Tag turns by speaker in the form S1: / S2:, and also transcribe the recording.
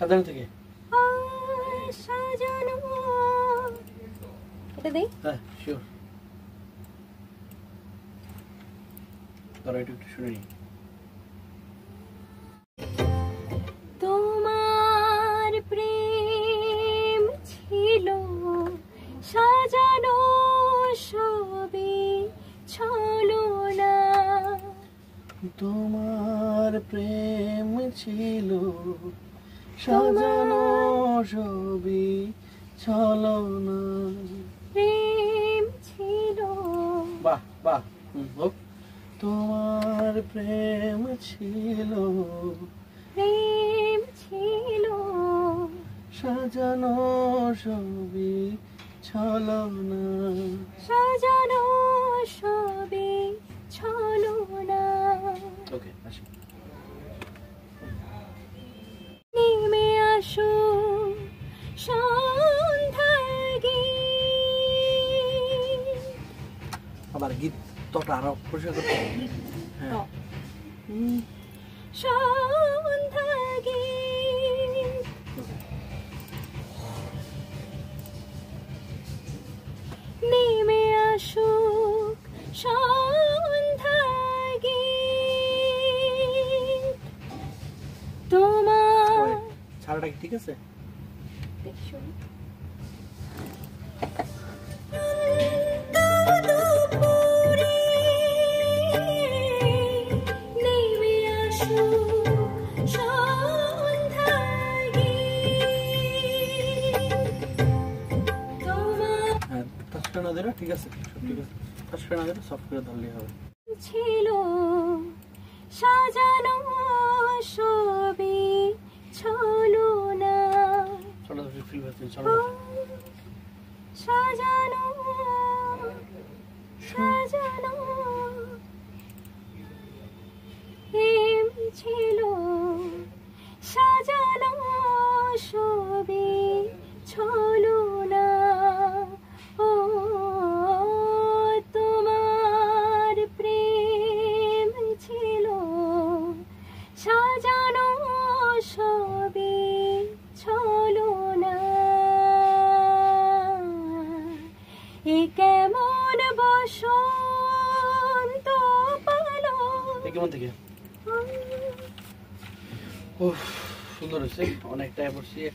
S1: সাধারণ থেকে?
S2: সাজানো। এটা দেই?
S1: হ্যাঁ শিওর ধরো একটু একটু শুনে নিই।
S2: তোমার প্রেম ছিল সাজানো সবে ছলো না।
S1: তোমার প্রেম ছিল সাজানো ছবি চলো না
S2: প্রেম ছিল।
S1: বাহ বাহ হোক। তোমার প্রেম ছিল।
S2: প্রেম ছিল।
S1: সাজানো ছবি চলো আসো। আবার গীত তটা আরও পরিষ্কার করতে। হ্যাঁ না দিলে ঠিক আছে, সব ঠিক আছে। টাচ করে না দিলে সফট করে ধরলেই হবে।
S2: ছিল সাজানো
S1: তো চলো
S2: সাজানো। সাজানো ছিল সাজানো সবে ছলো এ কেমন বসন্ত পালো?
S1: কেমন থেকে। ও সুন্দর হয়েছে। অনেক টাইম পড়ছি